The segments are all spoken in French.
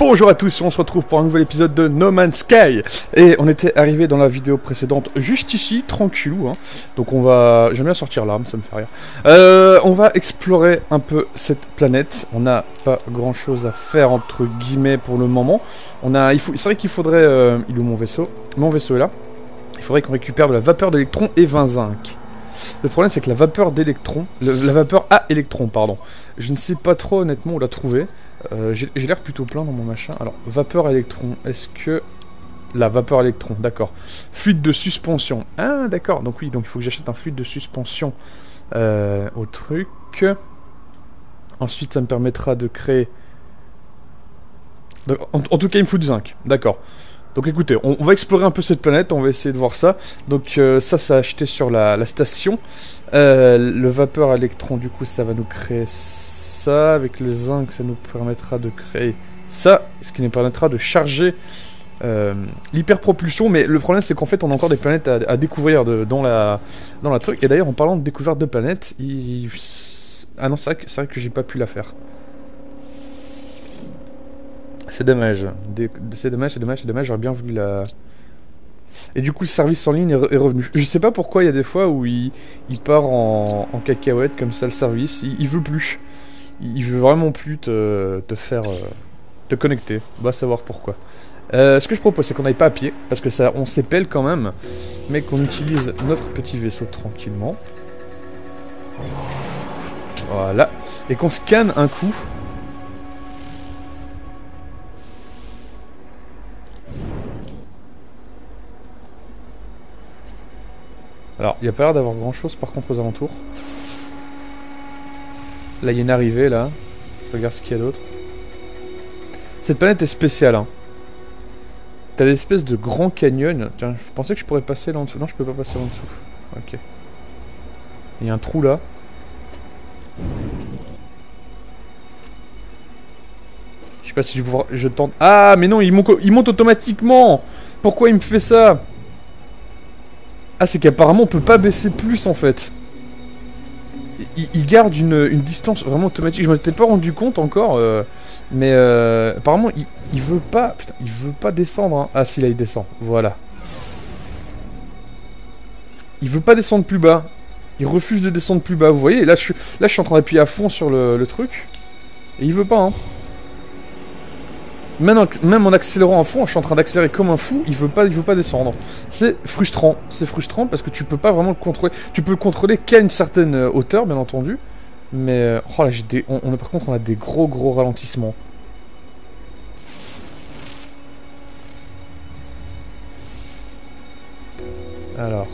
Bonjour à tous, on se retrouve pour un nouvel épisode de No Man's Sky. Et on était arrivé dans la vidéo précédente juste ici, tranquillou hein. Donc on va... J'aime bien sortir l'arme, ça me fait rire. Euh, On va explorer un peu cette planète. On n'a pas grand chose à faire entre guillemets pour le moment. On a... Il faut... C'est vrai qu'il faudrait... Euh... Il est où mon vaisseau? Mon vaisseau est là. Il faudrait qu'on récupère de la vapeur d'électrons et 20 zinc. Le problème, c'est que la vapeur d'électrons, la vapeur à électrons, pardon, je ne sais pas trop honnêtement où la trouver. Euh, j'ai l'air plutôt plein dans mon machin. Alors, vapeur électron, est-ce que... La vapeur électron, d'accord. Fluide de suspension. Ah, d'accord. Donc oui, donc il faut que j'achète un fluide de suspension euh, au truc. Ensuite, ça me permettra de créer... En, tout cas, il me faut du zinc. D'accord. Donc écoutez, on, va explorer un peu cette planète, on va essayer de voir ça. Donc euh, ça, ça a acheté sur la, station. le vapeur électron, du coup, ça va nous créer. Avec le zinc, ça nous permettra de créer ça, ce qui nous permettra de charger euh, l'hyperpropulsion. Mais le problème, c'est qu'en fait, on a encore des planètes à, découvrir dans, la, dans la truc. Et d'ailleurs, en parlant de découverte de planètes, il... ah non, c'est vrai, vrai, que j'ai pas pu la faire. C'est dommage. C'est dommage, c'est dommage, c'est dommage. J'aurais bien voulu la... Et du coup, le service en ligne est, revenu. Je sais pas pourquoi il y a des fois où il, part en, cacahuète comme ça le service. Il veut plus il veut vraiment plus te, faire euh, te connecter. On va savoir pourquoi. Euh, ce que je propose, c'est qu'on n'aille pas à pied, parce que ça, on s'épelle quand même, mais qu'on utilise notre petit vaisseau tranquillement. Voilà. Et qu'on scanne un coup. Alors, il n'y a pas l'air d'avoir grand chose par contre aux alentours. Là, il y a une arrivée, là. Regarde ce qu'il y a d'autre. Cette planète est spéciale, hein. T'as l'espèce de grand canyon. Tiens, je pensais que je pourrais passer là en dessous. Non, je peux pas passer là en dessous. Ok. Il y a un trou là. Je sais pas si je vais pouvoir... Je tente... Ah, mais non, il monte, il monte automatiquement Pourquoi il me fait ça? Ah, c'est qu'apparemment on peut pas baisser plus en fait il, garde une, distance vraiment automatique. Je m'en étais pas rendu compte encore, euh, mais euh, apparemment il, veut pas. Putain, il veut pas descendre. Hein. Ah si là il descend. Voilà. Il veut pas descendre plus bas. Il refuse de descendre plus bas. Vous voyez, là je suis, là je suis en train d'appuyer à fond sur le, le truc. Et il veut pas. Hein. Même en, en accélérant à fond, je suis en train d'accélérer comme un fou, il veut pas, il veut pas descendre. C'est frustrant, c'est frustrant parce que tu peux pas vraiment le contrôler. Tu peux le contrôler qu'à une certaine euh, hauteur, bien entendu. Mais, euh, oh là, j'ai des, on, on, par contre, on a des gros gros ralentissements. Alors.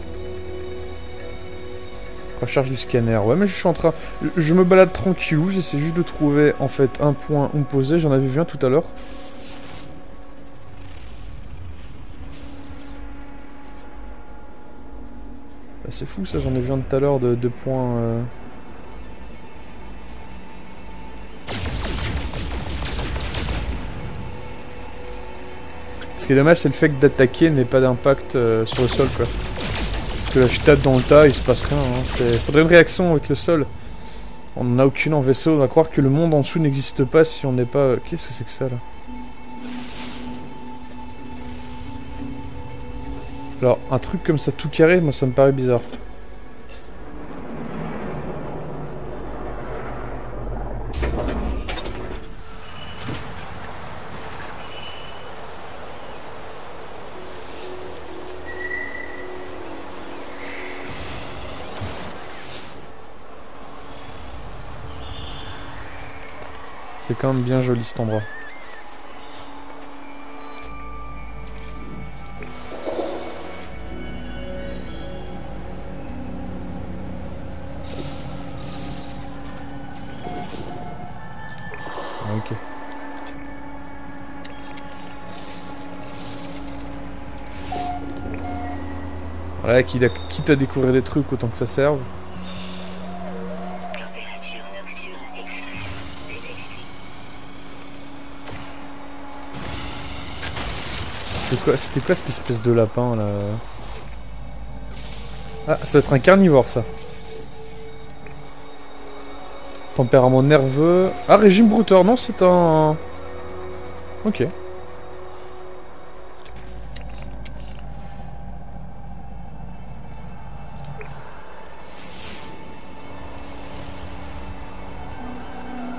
Recharge du scanner. Ouais, mais je suis en train... Je me balade tranquillou, j'essaie juste de trouver, en fait, un point où me poser. J'en avais vu un tout à l'heure. Bah, c'est fou ça, j'en ai vu un tout à l'heure de deux points... Euh. Ce qui est dommage, c'est le fait que d'attaquer n'ait pas d'impact euh, sur le sol, quoi. Parce que là, je tape dans le tas, il se passe rien. Hein. Faudrait une réaction avec le sol. On n'en a aucune en vaisseau, on va croire que le monde en dessous n'existe pas si on n'est pas... Euh, qu'est-ce que c'est que ça, là? Alors, un truc comme ça tout carré, moi ça me paraît bizarre. C'est quand même bien joli cet endroit. Ouais, quitte à, découvrir des trucs, autant que ça serve. C'était quoi, c'était quoi cette espèce de lapin là? Ah, ça doit être un carnivore ça. Tempérament nerveux. Ah, régime brouteur, non, c'est un... Ok.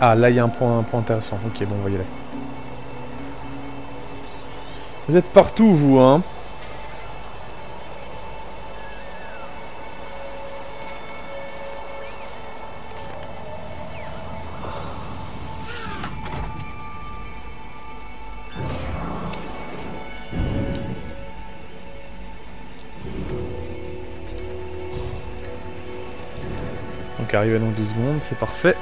Ah, là, il y a un point, un point intéressant. Ok, bon, on va y aller. Vous êtes partout, vous, hein Donc arrivé dans 10 secondes, c'est parfait.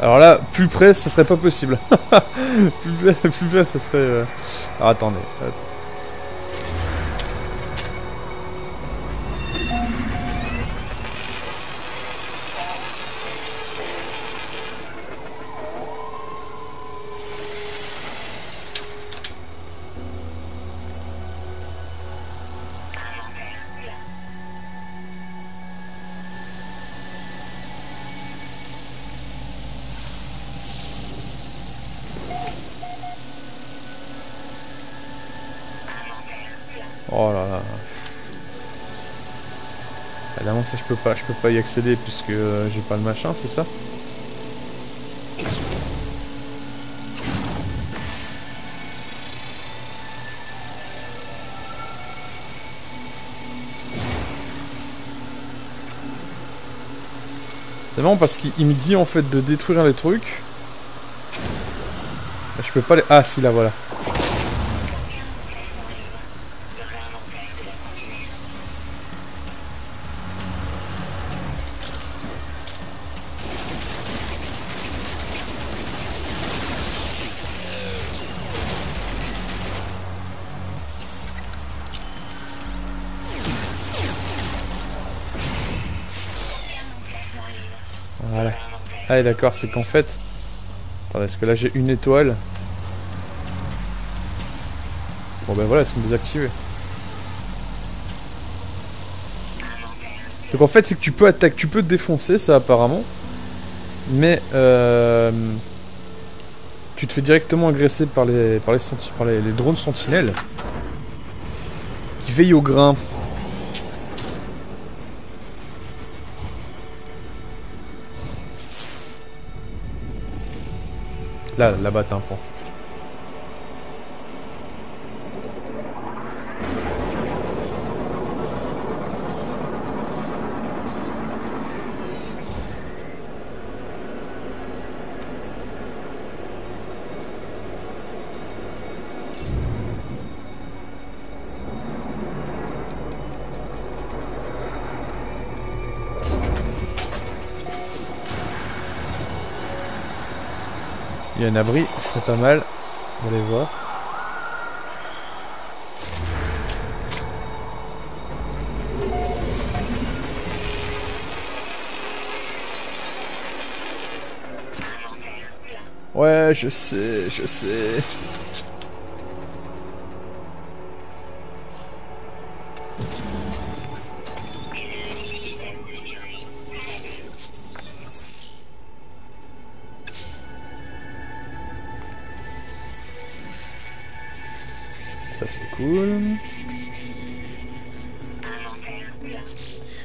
Alors là, plus près, ça serait pas possible. plus, près, plus près, ça serait... Euh, alors attendez. Oh là là. Évidemment ça je peux pas, je peux pas y accéder puisque euh, j'ai pas le machin, c'est ça? C'est marrant parce qu'il me dit en fait de détruire les trucs. Je peux pas les... Ah si là. Voilà. D'accord, c'est qu'en fait... Attendez, est-ce que là j'ai une étoile Bon ben voilà, elles sont désactivées. Donc en fait, c'est que tu peux attaquer, tu peux te défoncer ça apparemment. Mais euh, tu te fais directement agresser par les par les, par les, les drones sentinelles qui veillent au grain. Là, là-bas, t'as un point. Il y a un abri, ce serait pas mal d'aller voir. Ouais, je sais, je sais. Cool.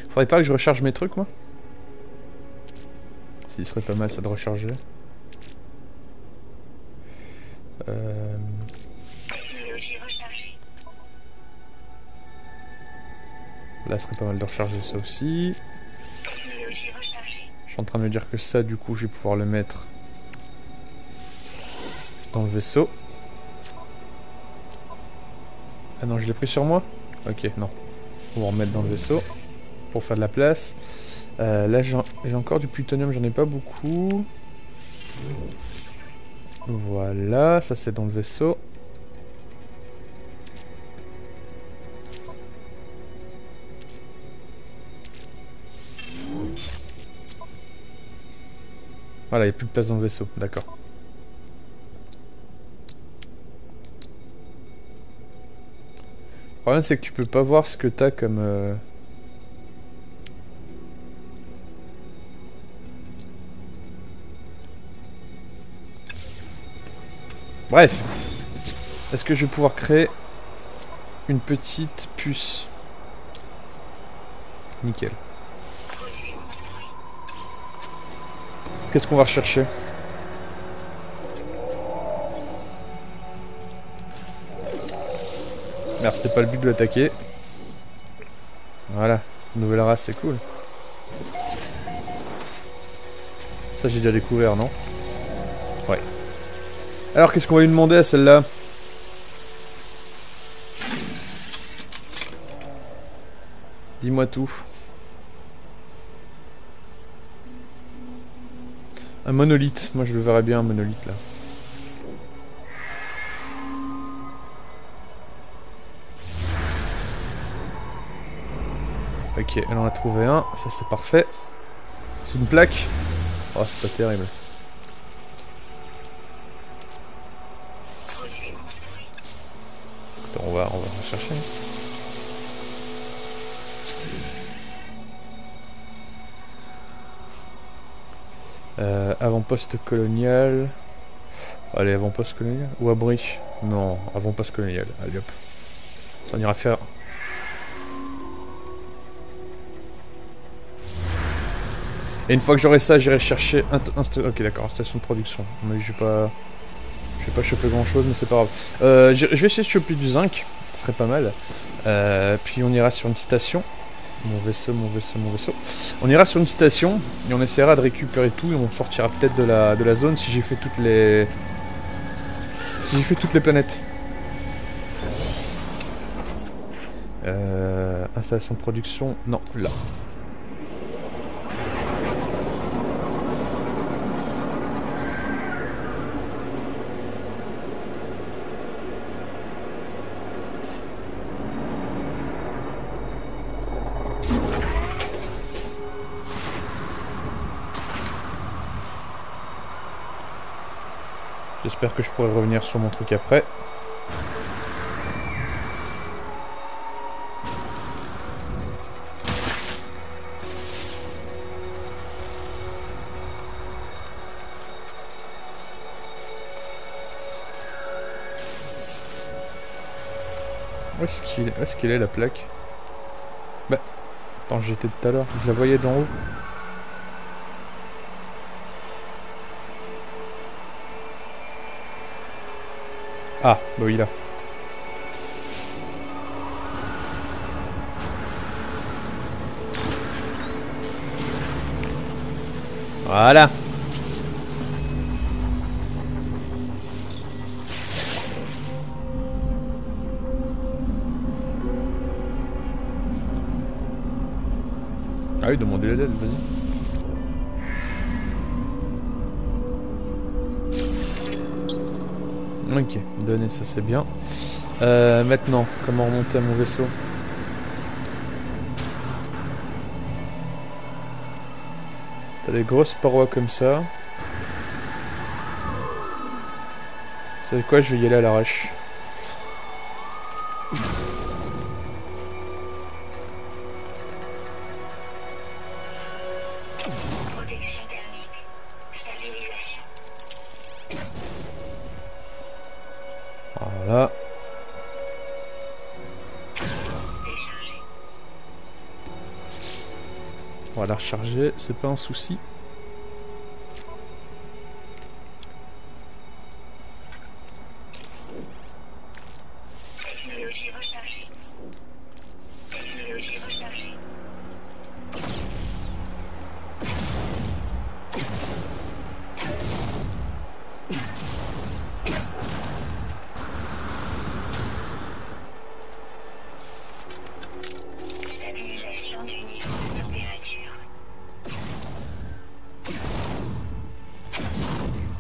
Faudrait pas que je recharge mes trucs moi? S'il serait pas mal ça de recharger. Euh... Là, ce serait pas mal de recharger ça aussi. Je suis en train de me dire que ça, du coup, je vais pouvoir le mettre dans le vaisseau. Ah non, je l'ai pris sur moi Ok, non. On va remettre dans le vaisseau pour faire de la place. Euh, là, j'ai encore du plutonium, j'en ai pas beaucoup. Voilà, ça c'est dans le vaisseau. Voilà, il n'y a plus de place dans le vaisseau, d'accord. Problème, c'est que tu peux pas voir ce que t'as comme... euh, Bref. Est-ce que je vais pouvoir créer une petite puce? Nickel. Qu'est-ce qu'on va rechercher? Merde, c'était pas le but de l'attaquer. Voilà, nouvelle race, c'est cool. Ça, j'ai déjà découvert, non? Ouais. Alors, qu'est-ce qu'on va lui demander à celle-là? Dis-moi tout. Un monolithe. Moi, je le verrais bien, un monolithe, là. Ok, elle en a trouvé un. Ça, c'est parfait. C'est une plaque. Oh, c'est pas terrible. Attends, on va, on va chercher. Euh, avant-poste colonial. Allez, avant-poste colonial Ou abri Non, avant-poste colonial. Allez hop. Ça on ira faire. Et une fois que j'aurai ça, j'irai chercher Ok, d'accord, station de production. Mais je vais pas. Je vais pas choper grand chose, mais c'est pas grave. Euh, je je vais essayer de choper du zinc. Ce serait pas mal. Euh, puis on ira sur une station. Mon vaisseau, mon vaisseau, mon vaisseau. On ira sur une station et on essaiera de récupérer tout et on sortira peut-être de la, de la zone si j'ai fait toutes les... Si j'ai fait toutes les planètes. Euh, installation de production, non, là. J'espère que je pourrai revenir sur mon truc après. Où est-ce qu'il est, est la plaque? Bah, attends, j'étais tout à l'heure, je la voyais d'en haut. Ah, bah oui là. Voilà. Ah oui, demandez l'aide, vas-y. Ok, donné, ça c'est bien. Euh, maintenant, comment remonter à mon vaisseau? T'as des grosses parois comme ça. Vous savez quoi, je vais y aller à l'arrache. C'est pas un souci.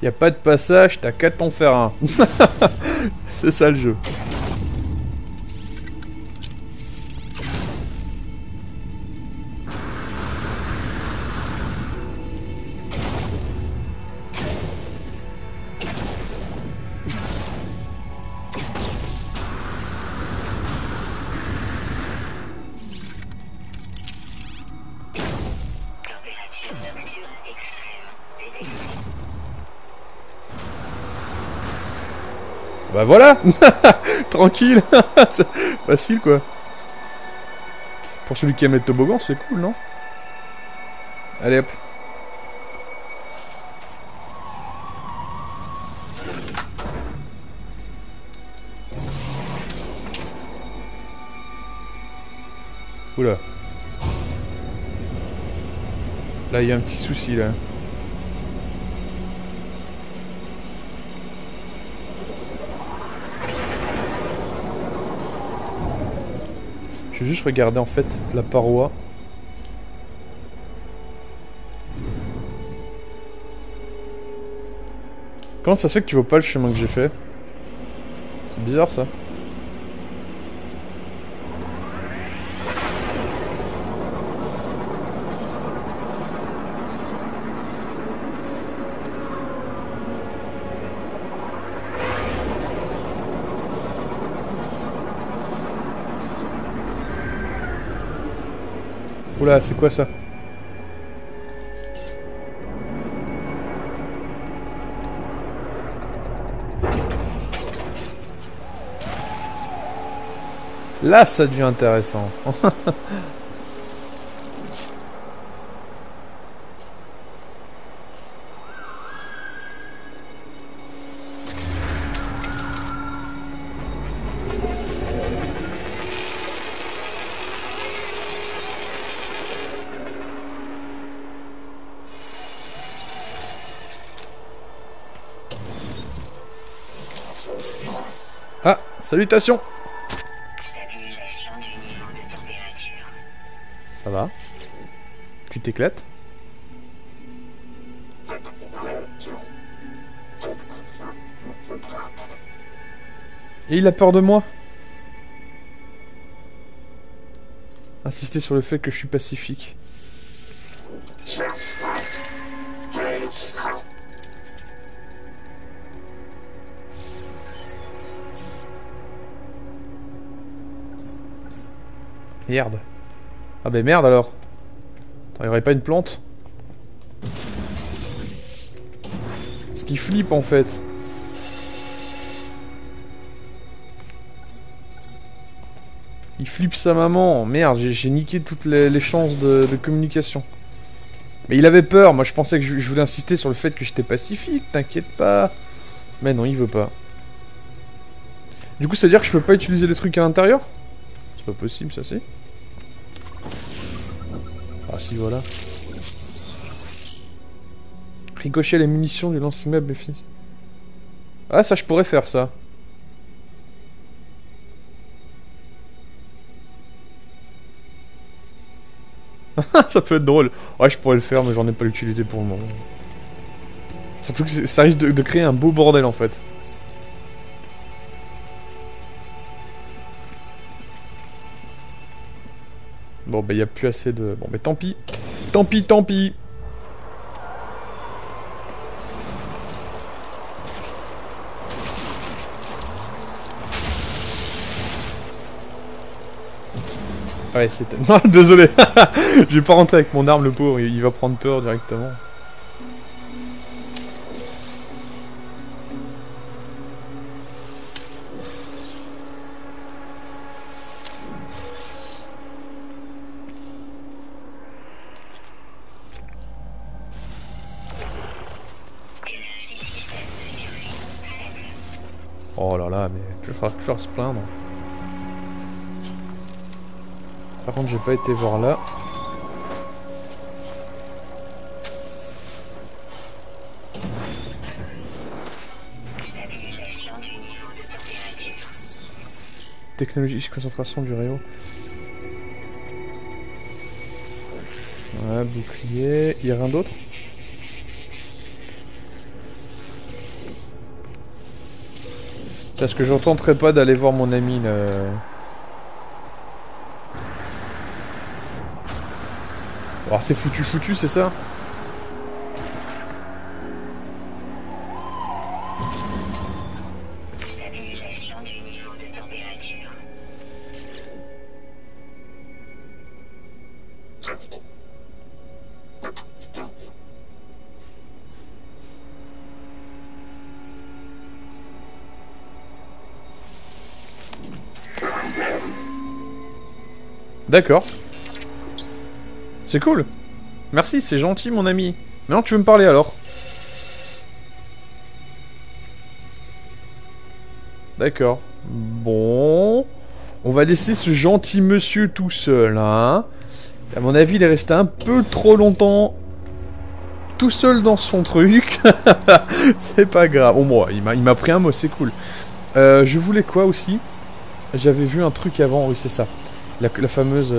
Y a pas de passage, t'as qu'à t'en faire un. c'est ça le jeu. Bah voilà Tranquille Facile quoi. Pour celui qui aime les toboggans, c'est cool, non? Allez hop. Oula. Là, il y a un petit souci là. Vais juste regarder en fait la paroi. Comment ça se fait que tu vois pas le chemin que j'ai fait? C'est bizarre ça. Oula, c'est quoi ça Là, ça devient intéressant. salutations Stabilisation du niveau de température. Ça va? Tu t'éclates? Et il a peur de moi? Insister sur le fait que je suis pacifique. Merde. Ah ben merde alors. Attends, y aurait pas une plante? Ce qui flippe en fait. Il flippe sa maman. Merde, j'ai- niqué toutes les, chances de, de communication. Mais il avait peur. Moi, je pensais que je, je voulais insister sur le fait que j'étais pacifique. T'inquiète pas. Mais non, il veut pas. Du coup, ça veut dire que je peux pas utiliser les trucs à l'intérieur? C'est pas possible, ça, c'est. Ah si, voilà. Ricocher les munitions du lance-immeuble fini. Ah, ça, je pourrais faire ça. ça peut être drôle. Ouais, je pourrais le faire, mais j'en ai pas l'utilité pour le moment. Surtout que ça risque de créer un beau bordel, en fait. Bon, bah, y a plus assez de... Bon, bah, tant pis. Tant pis, tant pis. Ouais, c'était... Non, désolé. Je vais pas rentrer avec mon arme, le pauvre. Il il va prendre peur directement. Mais toujours, se plaindre. Par contre, j'ai pas été voir là. De. Technologie, concentration du rayon. Ouais, bouclier. Y a rien d'autre? Parce que j'entendrai pas d'aller voir mon ami là. Alors c'est foutu foutu, c'est ça? D'accord. C'est cool. Merci, c'est gentil, mon ami. Maintenant, tu veux me parler alors D'accord. Bon. On va laisser ce gentil monsieur tout seul, hein. À mon avis, il est resté un peu trop longtemps tout seul dans son truc. c'est pas grave. Bon, moi, il m'a il m'a pris un mot, c'est cool. Euh, je voulais quoi aussi? J'avais vu un truc avant, oui, c'est ça. La, fameuse...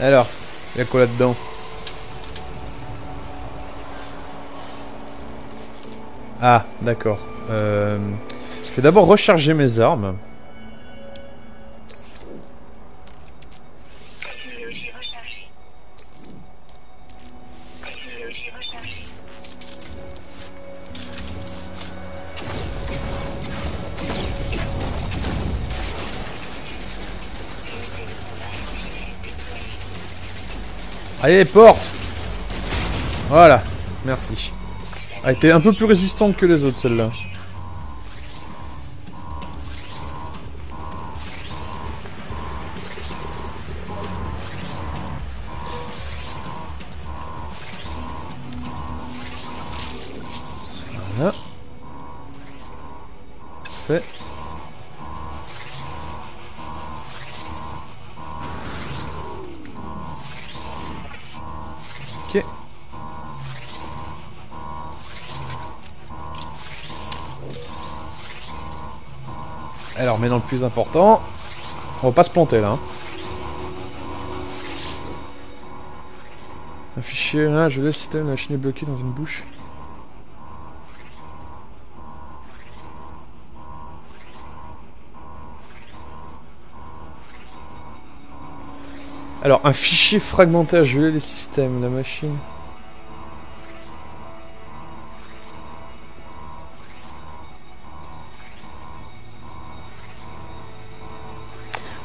Alors, y a quoi là-dedans? Ah, d'accord. Euh, je vais d'abord recharger mes armes. Allez, porte Voilà, merci. Elle était un peu plus résistante que les autres, celle-là. Ok. Alors, mais dans le plus important, on va pas se planter là. hein. Un fichier là, je laisse système, la machine est bloquée dans une bouche. Alors, un fichier fragmenté à geler les systèmes, la machine.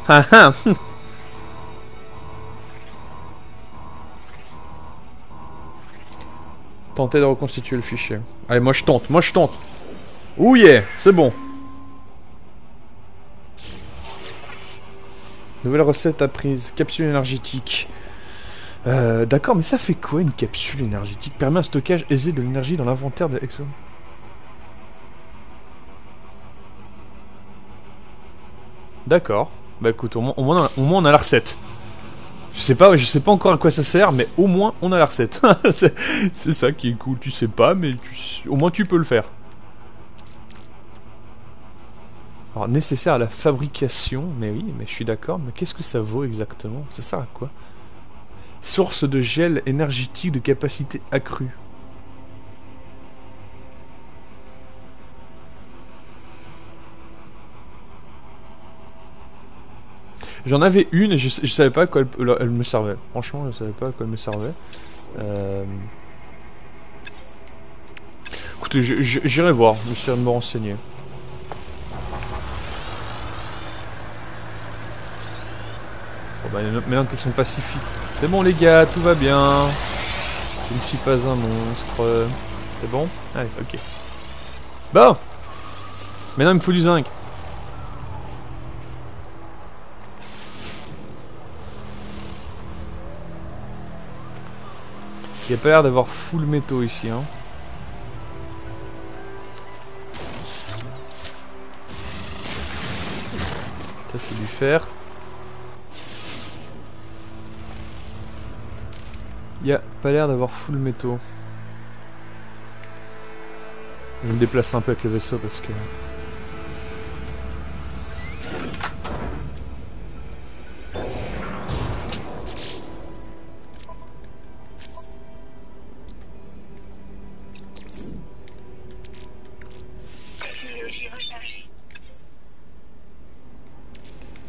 Ah ah Tenter de reconstituer le fichier. Allez, moi je tente, moi je tente. Ouh yeah, c'est bon. Nouvelle recette apprise. Capsule énergétique. Euh, D'accord, mais ça fait quoi une capsule énergétique? Permet un stockage aisé de l'énergie dans l'inventaire de Exo. D'accord. Bah écoute, au moins, au moins, on a- la recette. Je sais pas, je sais pas encore à quoi ça sert, mais au moins on a la recette. c'est ça qui est cool. Tu sais pas, mais au moins tu peux le faire. Alors nécessaire à la fabrication, mais oui, mais je suis d'accord. Mais qu'est-ce que ça vaut exactement? Ça sert à quoi? Source de gel énergétique de capacité accrue. J'en avais une et je, je savais pas à quoi elle, me servait. Franchement, je savais pas à quoi elle me servait. Euh... Écoutez, je- je- j'irai voir, j'essaierai de me renseigner. Bah maintenant qu'ils sont pacifiques. C'est bon les gars, tout va bien. Je ne suis pas un monstre. C'est bon Allez, ok. Bon Maintenant il me faut du zinc. Il n'y a pas l'air d'avoir full métaux ici. Hein. Ça c'est du fer. Il a pas l'air d'avoir full métaux. Je vais me déplacer un peu avec le vaisseau parce que.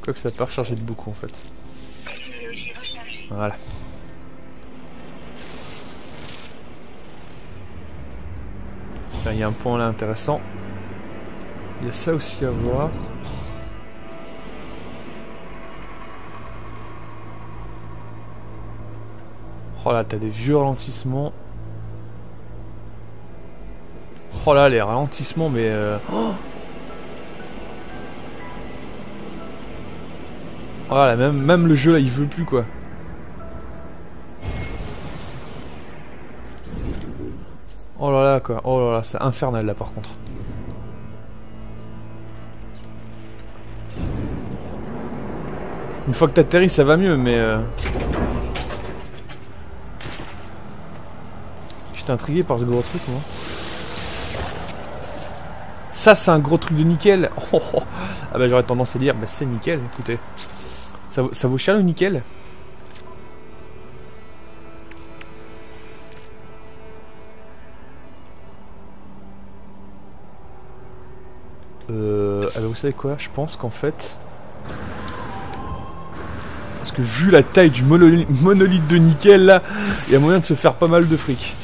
Quoique ça pas rechargé de beaucoup en fait. Voilà. Il y a un point là intéressant. Il y a ça aussi à voir. Oh là, t'as des vieux ralentissements. Oh là, les ralentissements, mais... Oh Oh là, même, même le jeu là, il veut plus quoi. C'est infernal là par contre. Une fois que t'atterris ça va mieux mais... Euh... J'étais intrigué par ce gros truc moi. Ça c'est un gros truc de nickel Oh, oh. Ah bah j'aurais tendance à dire, bah c'est nickel, écoutez. Ça, ça vaut cher le nickel? Savez quoi? Je pense qu'en fait... Parce que vu la taille du monoli- monolithe de nickel là, il y a moyen de se faire pas mal de fric.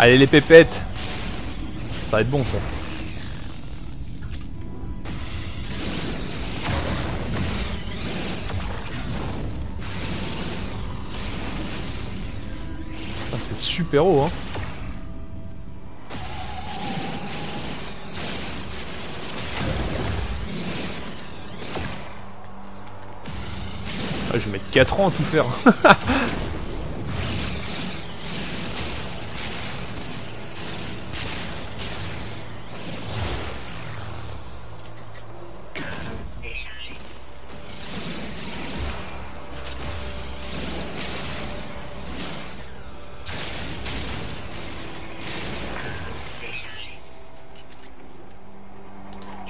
Allez les pépettes Ça va être bon ça. Ah, c'est super haut hein. Ah, je vais mettre 4 ans à tout faire.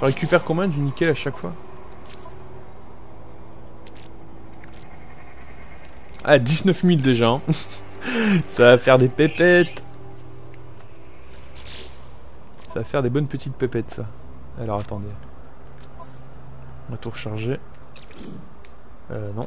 récupère combien du nickel à chaque fois Ah, 19 000 déjà. hein. Ça va faire des pépettes. Ça va faire des bonnes petites pépettes, ça. Alors, attendez. On va tout recharger. Euh, non.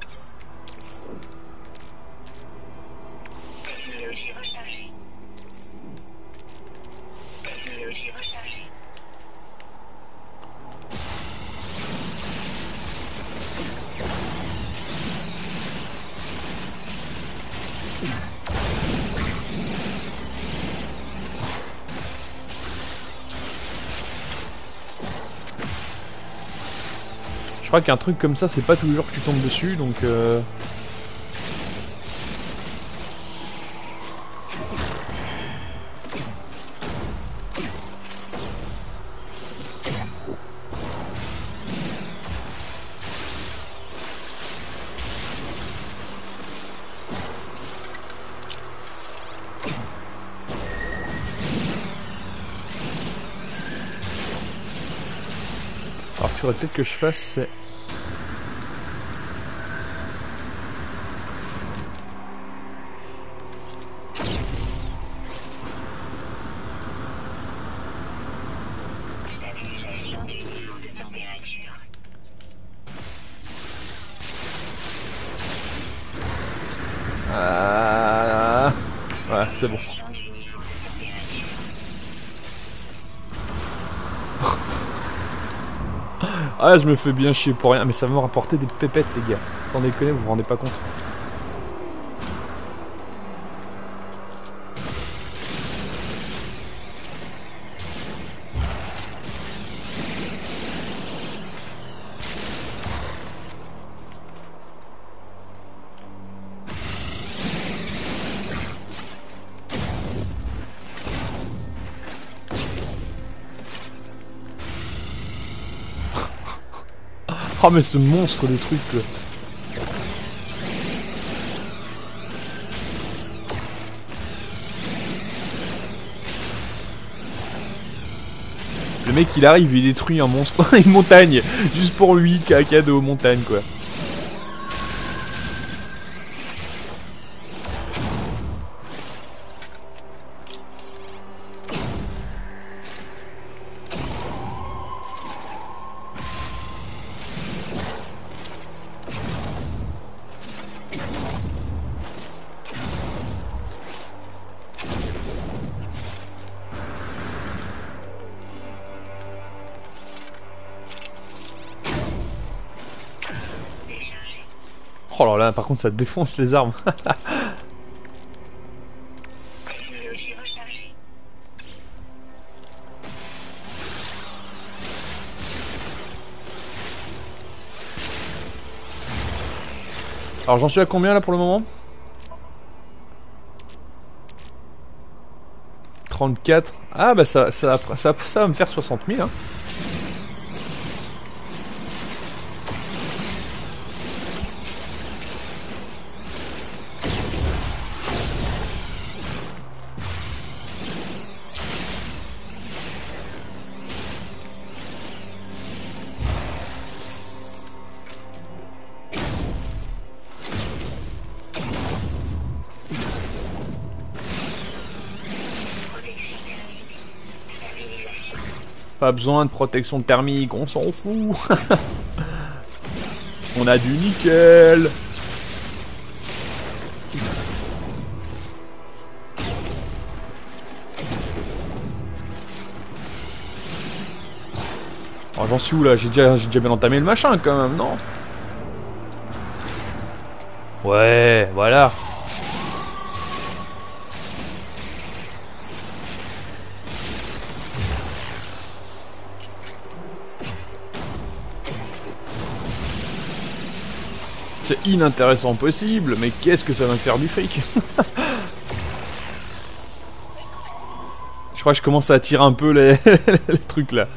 Crois qu'un truc comme ça, c'est pas tous les jours que tu tombes dessus, donc... Euh... Alors, ce qu'il faudrait peut-être que je fasse, c'est... Ah... Ouais, c'est bon. Ah, je me fais bien chier pour rien, mais ça va me rapporter des pépettes, les gars. Sans déconner, vous vous rendez pas compte. Oh mais ce monstre de truc là. Le mec il arrive, il détruit un monstre, une montagne, juste pour lui, cadeau, montagne quoi. Oh là là, par contre ça défonce les armes. Alors j'en suis à combien là pour le moment? 34. Ah bah ça, ça, ça, ça va me faire 60 000 hein. Pas besoin de protection thermique, on s'en fout. on a du nickel. Oh, j'en suis où là? J'ai déjà, déjà bien entamé le machin quand même, non? Ouais, voilà. Inintéressant possible, mais qu'est-ce que ça va faire du fric Je crois que je commence à attirer un peu les, les trucs là.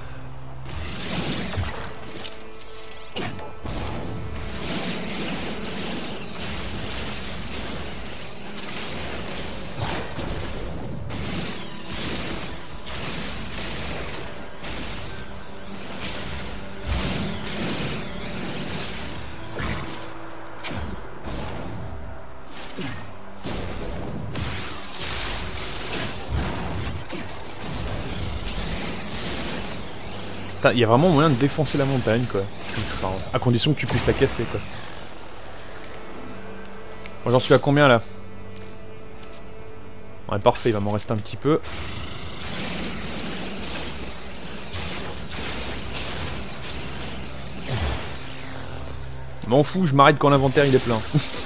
Il y a vraiment moyen de défoncer la montagne quoi. Enfin, à condition que tu puisses la casser quoi. Bon, j'en suis à combien là? Ouais, parfait, il va m'en rester un petit peu. M'en fous, je m'arrête quand l'inventaire il est plein.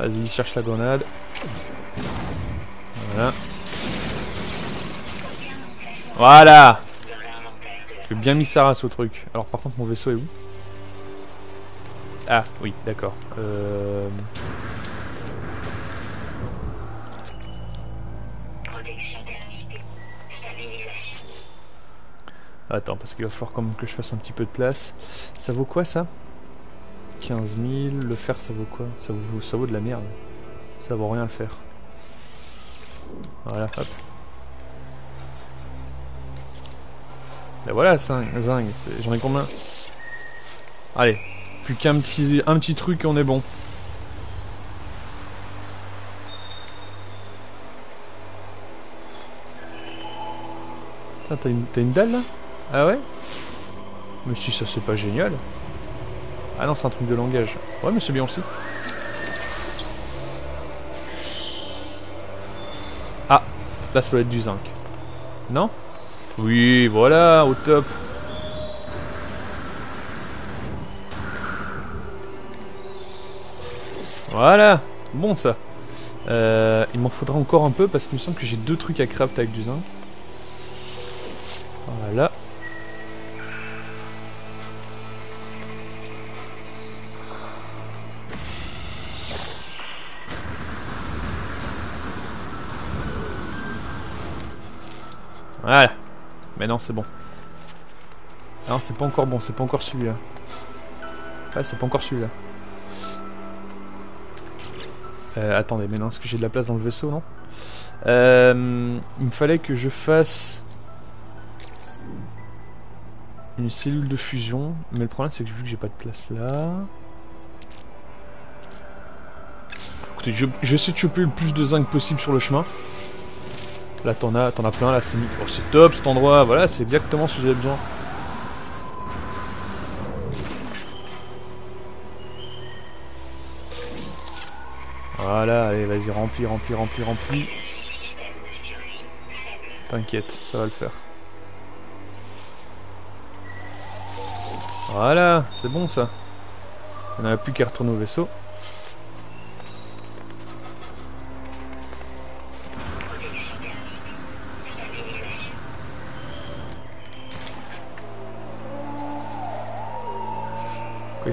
Vas-y, cherche la grenade. Voilà. Voilà J'ai bien mis sa race au truc. Alors par contre mon vaisseau est où? Ah oui, d'accord. Euh... Attends, parce qu'il va falloir quand même que je fasse un petit peu de place. Ça vaut quoi ça? 15 000. Le fer ça vaut quoi? Ça vaut, ça vaut de la merde. Ça vaut rien le faire. Voilà, hop. Ben voilà, zing, zing. c'est- J'en ai combien? Allez, plus qu'un petit, un petit truc et on est bon. T'as une dalle là? Ah ouais? Mais si ça c'est pas génial. Ah non, c'est un truc de langage. Ouais, mais c'est bien aussi. Ah, là, ça doit être du zinc. Non? Oui, voilà, au top. Voilà, bon ça. Euh, il m'en faudra encore un peu parce qu'il me semble que j'ai deux trucs à craft avec du zinc. Mais non, c'est bon. Non, c'est pas encore bon, c'est pas encore celui-là. Ouais, c'est pas encore celui-là. Euh, attendez, mais non, est-ce que j'ai de la place dans le vaisseau, non? Euh, Il me fallait que je fasse une cellule de fusion, mais le problème c'est que vu que j'ai pas de place là... Écoutez, je, je sais de choper le plus de zinc possible sur le chemin. Là t'en as, t'en as plein, là c'est oh, top cet endroit, voilà, c'est exactement ce que j'avais besoin. Voilà, allez, vas-y, remplis, remplis, remplis, remplis. T'inquiète, ça va le faire. Voilà, c'est bon ça. On n'a plus qu'à retourner au vaisseau.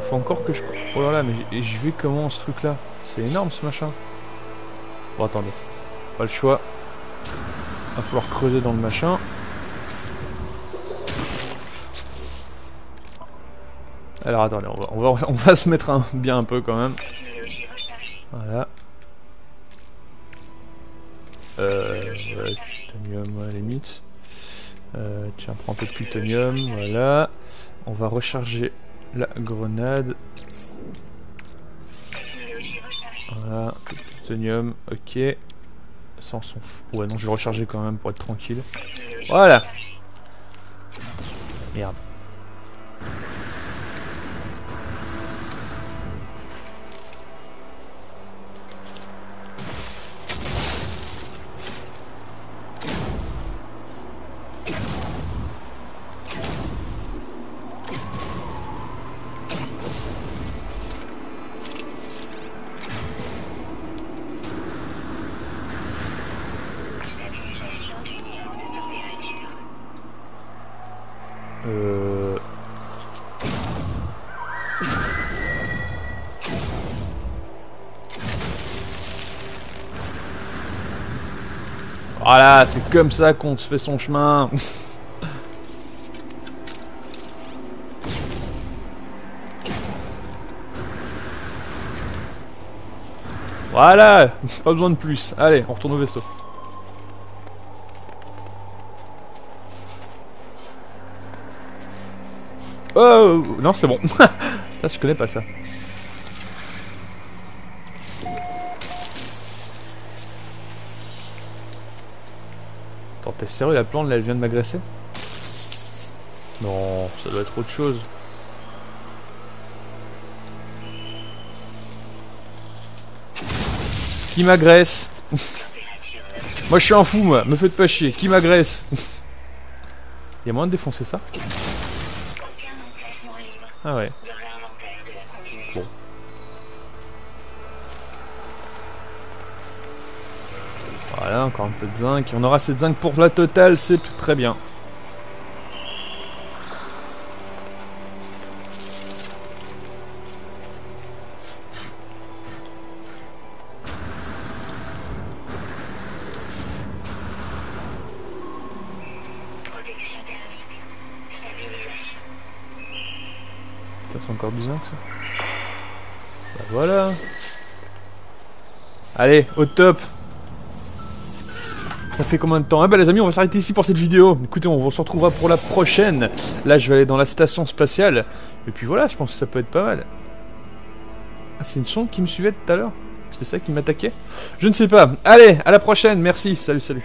Faut encore que je... Oh là là, mais je vais comment ce truc là C'est énorme ce machin. Bon, attendez. Pas le choix. Va falloir creuser dans le machin. Alors attendez, on va, se mettre un, bien un peu quand même. Voilà. Euh, ouais, plutonium à la limite. Euh, tiens, prends un peu de plutonium, voilà. On va recharger la grenade. Voilà, plutonium, ok. Ça on s'en fout. Ouais, non, je vais recharger quand même pour être tranquille. Voilà. Merde. Comme ça qu'on se fait son chemin. Voilà, pas besoin de plus. Allez, on retourne au vaisseau. Oh non c'est bon. ça je connais pas ça. Attends t'es sérieux la plante là elle vient de m'agresser? Non ça doit être autre chose. Qui m'agresse? Moi je suis un fou moi, me faites pas chier. Qui m'agresse? Y'a moyen de défoncer ça? Ah ouais. Voilà, encore un peu de zinc. On aura assez de zinc pour la totale, c'est très bien. Encore du zinc ça? Bah voilà. Allez, au top. Ça fait combien de temps Eh bah les amis, on va s'arrêter ici pour cette vidéo. Écoutez, on se retrouvera pour la prochaine. Là, je vais aller dans la station spatiale. Et puis voilà, je pense que ça peut être pas mal. Ah, c'est une sonde qui me suivait tout à l'heure C'était ça qui m'attaquait Je ne sais pas. Allez, à la prochaine. Merci. Salut, salut.